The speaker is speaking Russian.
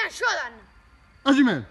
Ilyen soran. Acı mı?